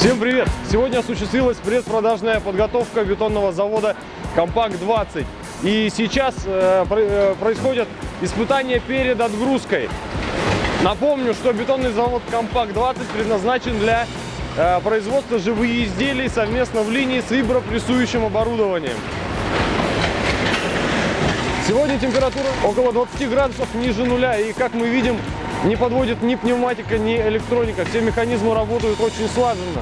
Всем привет! Сегодня осуществилась предпродажная подготовка бетонного завода «Компакт-20». И сейчас э, э, происходят испытания перед отгрузкой. Напомню, что бетонный завод «Компакт-20» предназначен для э, производства живых изделий совместно в линии с вибропрессующим оборудованием. Сегодня температура около 20 градусов ниже нуля. И как мы видим, не подводит ни пневматика, ни электроника. Все механизмы работают очень слаженно.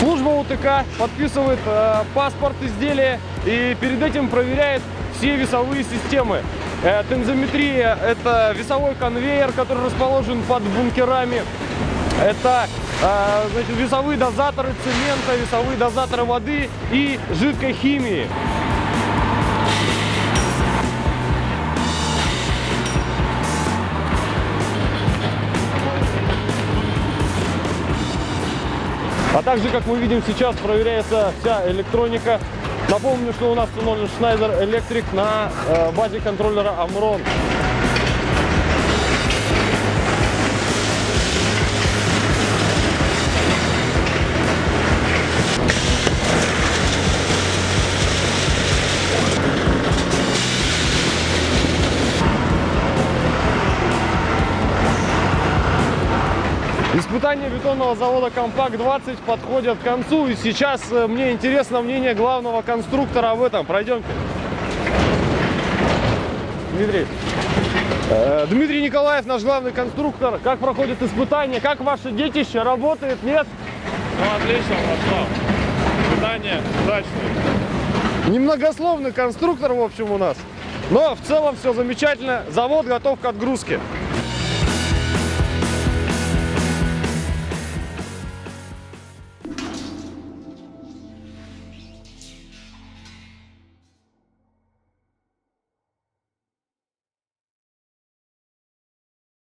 Служба УТК подписывает э, паспорт изделия и перед этим проверяет все весовые системы. Э, тензометрия – это весовой конвейер, который расположен под бункерами. Это э, значит, весовые дозаторы цемента, весовые дозаторы воды и жидкой химии. А также, как мы видим сейчас, проверяется вся электроника. Напомню, что у нас установлен Schneider Electric на э, базе контроллера Amron. Испытания бетонного завода «Компакт-20» подходят к концу. И сейчас э, мне интересно мнение главного конструктора об этом. Пройдемте. Дмитрий. Э, Дмитрий Николаев, наш главный конструктор. Как проходит испытание? Как ваше детище? Работает? Нет? Ну, отлично прошло. Питание удачное. Немногословный конструктор, в общем, у нас. Но в целом все замечательно. Завод готов к отгрузке.